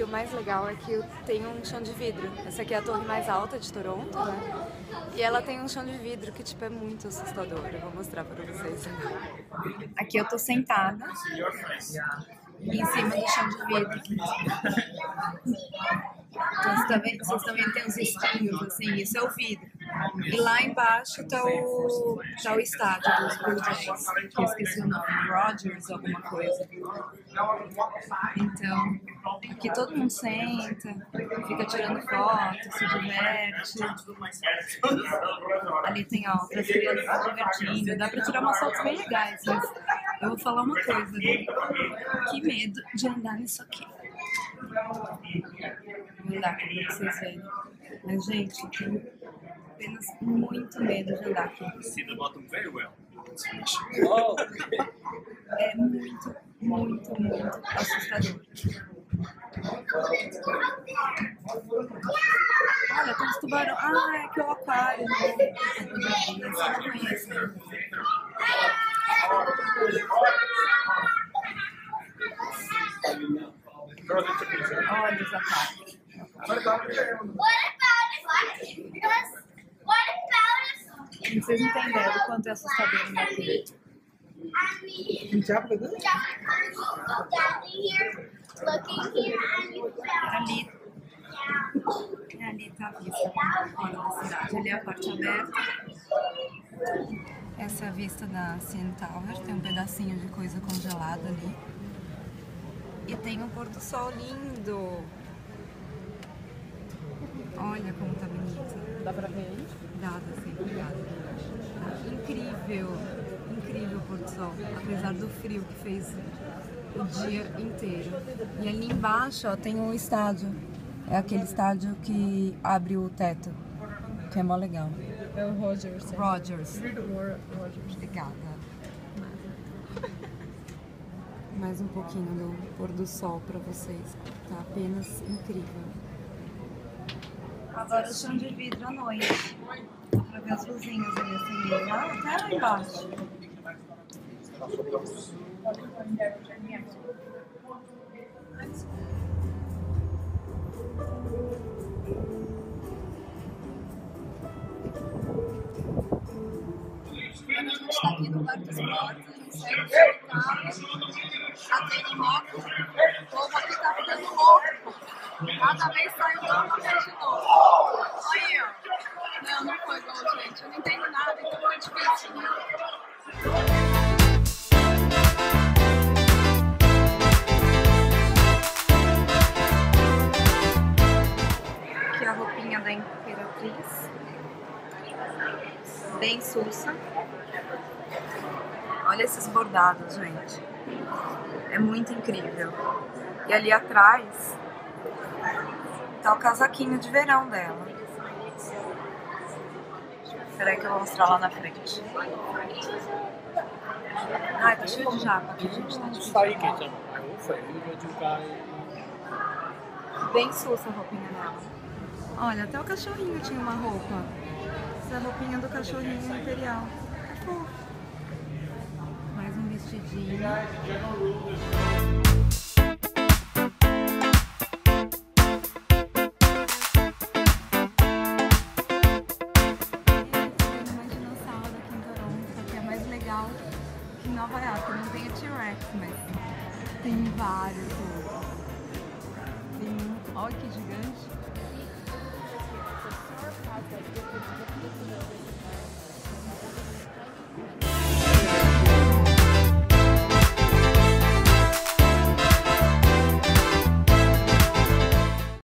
aqui o mais legal é que tem um chão de vidro. Essa aqui é a torre mais alta de Toronto, né? E ela tem um chão de vidro que, tipo, é muito assustador. Eu vou mostrar pra vocês. Aqui eu tô sentada em cima do chão de vidro. Então, vocês vendo, vocês vendo tem uns espinhos, assim, isso é o vidro. E lá embaixo tá o, tá o estádio dos Blue que esqueci o nome, Rogers alguma coisa. Então, aqui todo mundo senta, fica tirando foto, se diverte. Ali tem ó, outras crianças se divertindo, dá pra tirar umas fotos bem legais, mas eu vou falar uma coisa, né? Que medo de andar nisso aqui. Vou andar aqui pra vocês verem. Mas, gente, eu tenho apenas muito medo de andar aqui. É muito, muito, muito assustador. Olha, tem uns tubarão. Ah, é que é o aquário. Né? Esse eu não conheço. Olha os aquários. What about if because what about if Vocês entenderam o quanto é assustador andar aqui. I mean down here, looking here, and you fell. Ali, ali tá a vista olha, da cidade. Ali é a parte aberta. Essa é a vista da CN Tower. Tem um pedacinho de coisa congelada ali. E tem um pôr do sol lindo. Olha como tá bonito. Dá pra ver aí? Dada, sim, obrigada. Tá incrível, incrível o pôr do sol, apesar do frio que fez o dia inteiro. E ali embaixo ó, tem um estádio. É aquele estádio que abre o teto, que é mó legal. É o Rogers. é. Rogers. Ro- Rogers. Obrigada. Mais um pouquinho do pôr do sol pra vocês. Tá apenas incrível. Agora o chão de vidro à noite. Dá pra ver as luzinhas ali acendendo. Lá, até lá embaixo. Agora do carro, tá tendo rock, o povo aqui tá ficando louco. Cada vez sai um vez de novo. Olha eu. Não, não foi gol, gente. Eu não entendo nada, então foi difícil, né? Aqui a roupinha da Imperatriz bem sussa. Olha esses bordados, gente. É muito incrível. E ali atrás tá o casaquinho de verão dela. Espera aí que eu vou mostrar lá na frente. Ai, tá cheio de japa aqui, gente. Tá de Bem sussa a roupinha dela. Olha, até o cachorrinho tinha uma roupa. Essa é a roupinha do cachorrinho imperial. Fofo. Mais um vestidinho. que é em Nova York. Não tem a T-Rex, mas tem vários. Tem um orc gigante. Thank you.